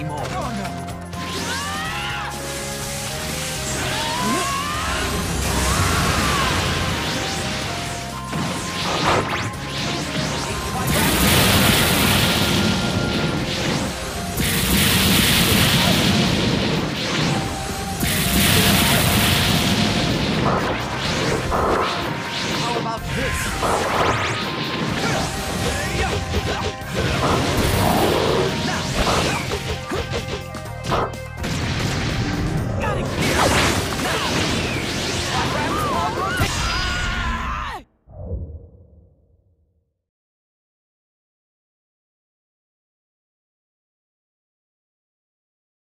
anymore. Oh, no.